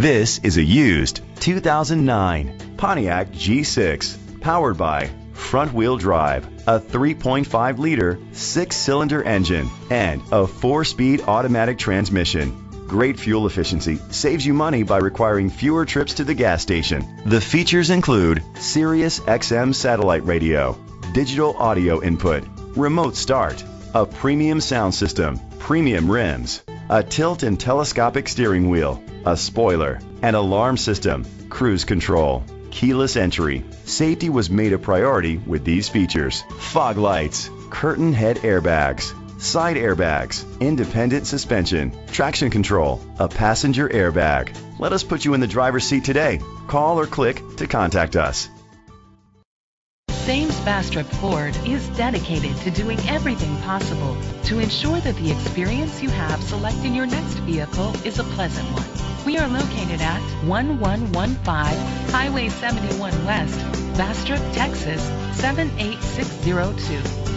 This is a used 2009 Pontiac G6 powered by front wheel drive, a 3.5 liter six cylinder engine, and a four speed automatic transmission. Great fuel efficiency saves you money by requiring fewer trips to the gas station. The features include Sirius XM satellite radio, digital audio input, remote start, a premium sound system, premium rims, a tilt and telescopic steering wheel, a spoiler, an alarm system, cruise control, keyless entry. Safety was made a priority with these features. Fog lights, curtain head airbags, side airbags, independent suspension, traction control, a passenger airbag. Let us put you in the driver's seat today. Call or click to contact us. Sames Bastrop Ford is dedicated to doing everything possible to ensure that the experience you have selecting your next vehicle is a pleasant one. We are located at 1115 Highway 71 West, Bastrop, Texas 78602.